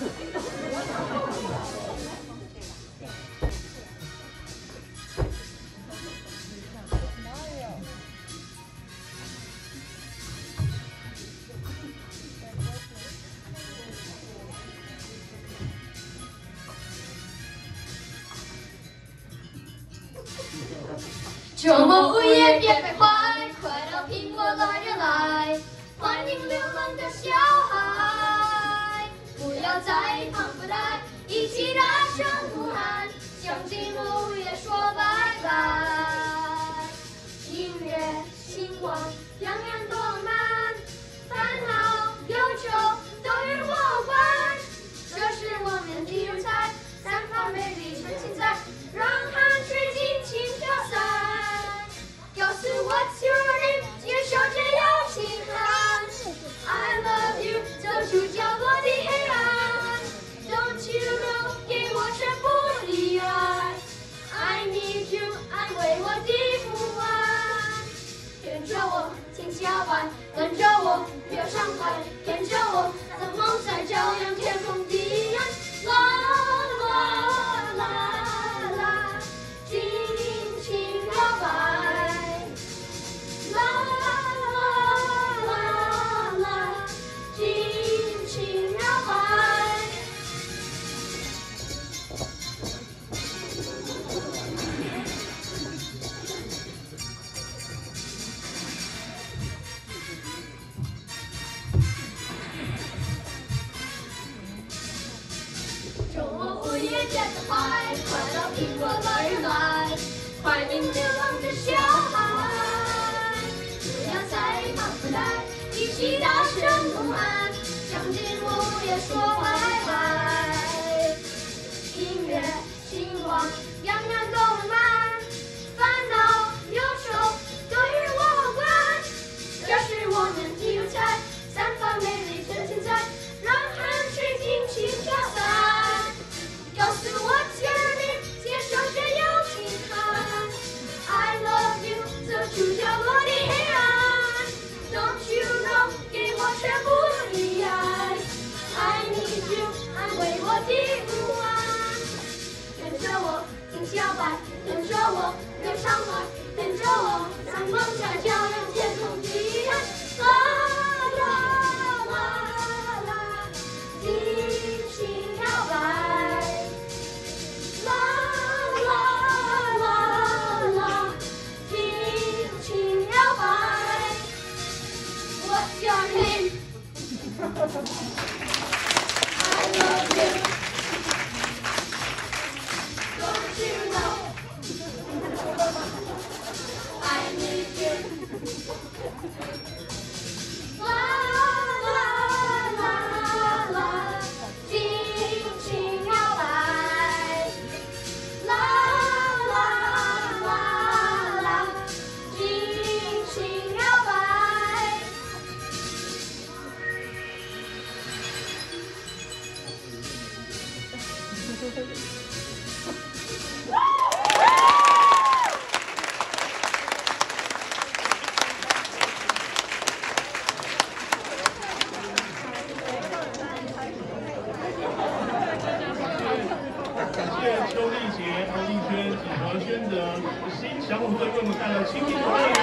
Chào mừng. 跟着我，不要伤怀，着。you just a part, part of you. 摇摆跟着我跟着我跟着我让梦想照亮天！空的一角啦啦啦啦尽情摇摆啦啦啦啦尽情摇摆我喜你感谢。周丽杰、周丽娟、李和轩等新小伙队为我们带来新年快。